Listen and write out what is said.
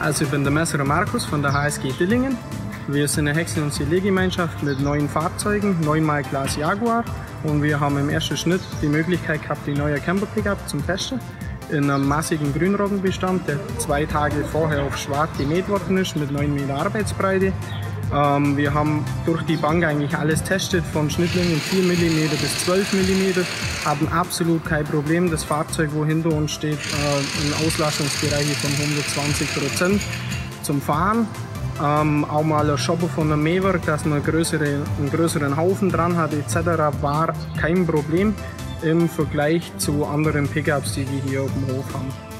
Also ich bin der Messerer Markus von der HSG Dillingen. Wir sind eine Hexen- und Silet-Gemeinschaft mit neun Fahrzeugen, neunmal Glas Jaguar. Und wir haben im ersten Schnitt die Möglichkeit gehabt, die neue Camper Pickup zum Testen. In einem massigen Grünroggenbestand, der zwei Tage vorher auf schwarz gemäht worden ist, mit 9 Meter Arbeitsbreite. Ähm, wir haben durch die Bank eigentlich alles testet, von Schnittlingen 4 mm bis 12 mm, haben absolut kein Problem. Das Fahrzeug, wo hinter uns steht, äh, in Auslastungsbereiche von 120 Prozent zum Fahren. Ähm, auch mal ein Shopper von einem Mähwerk, dass man größere, einen größeren Haufen dran hat etc. war kein Problem im Vergleich zu anderen Pickups, die wir hier auf dem Hof haben.